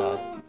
감사합니다.